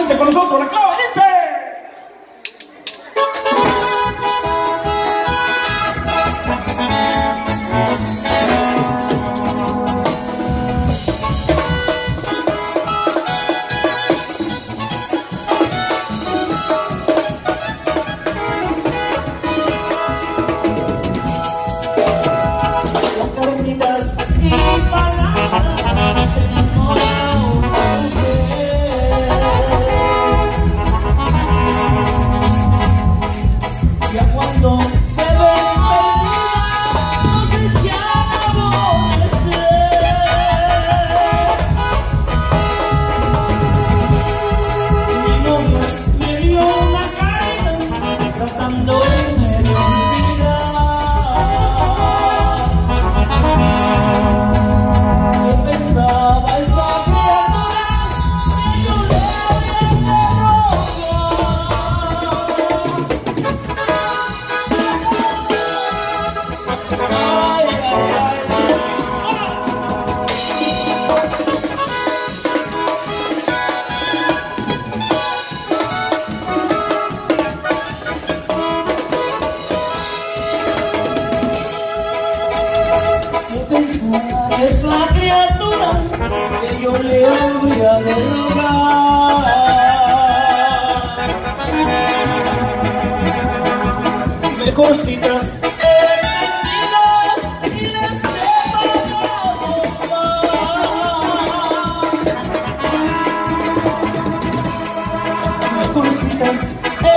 juntamente con nosotros, la. que pensar esa criatura que yo le habría de rogar. Mejor si tras y nos separamos más. Mejor si tras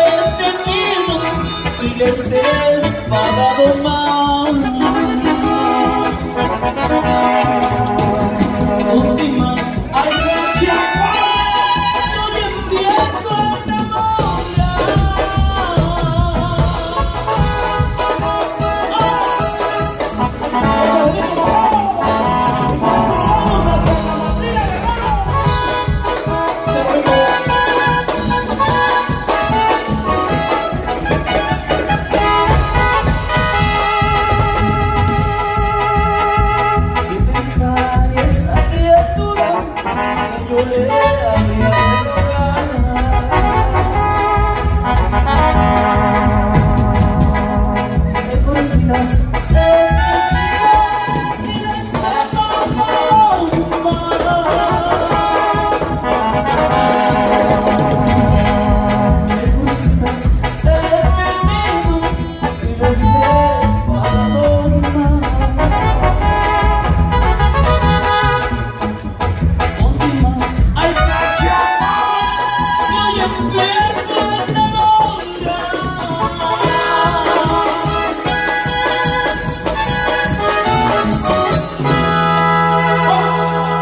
entendido y les he pagado más.